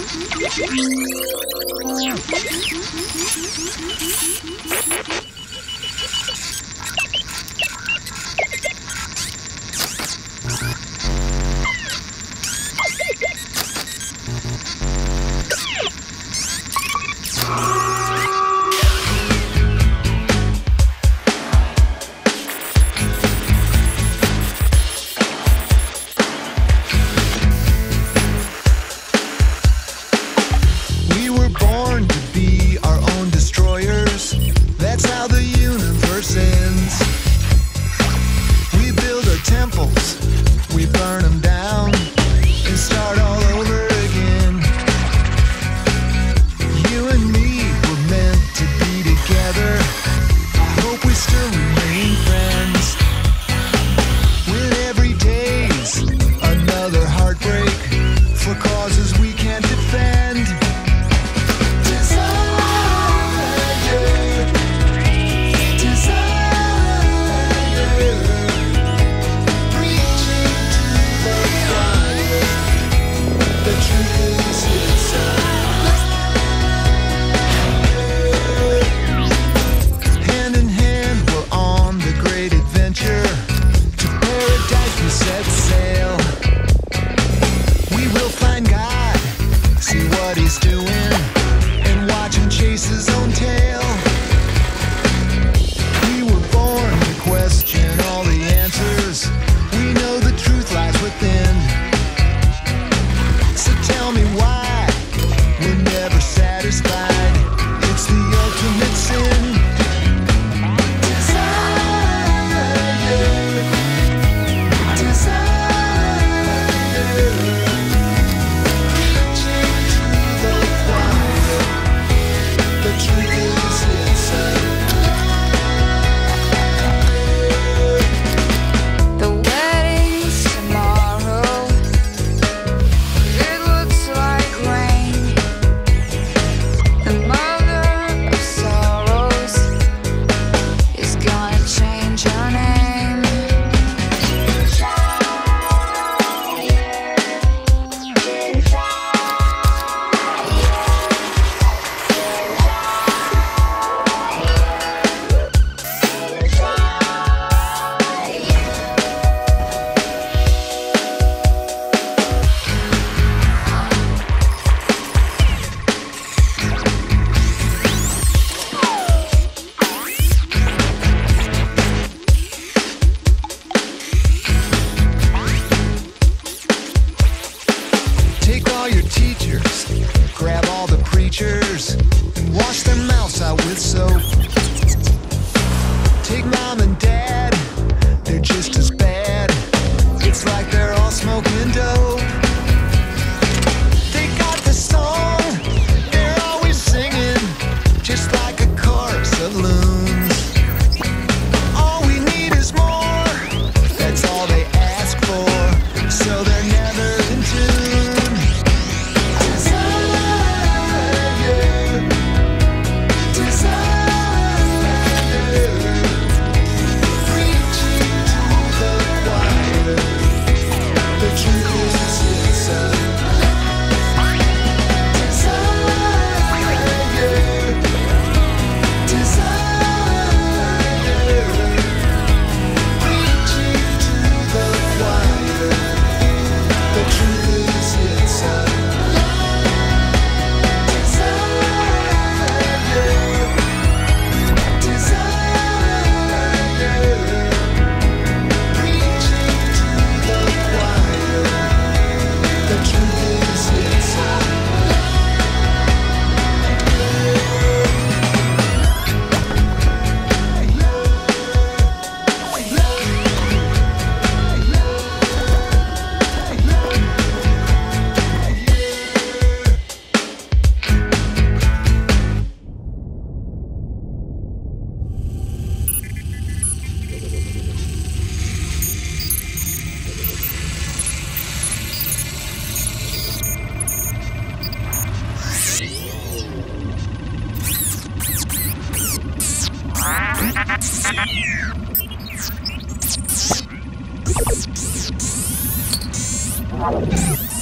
Thank you. set sail. We will find God, see what he's doing, and watch him chase his own tail. Thank you.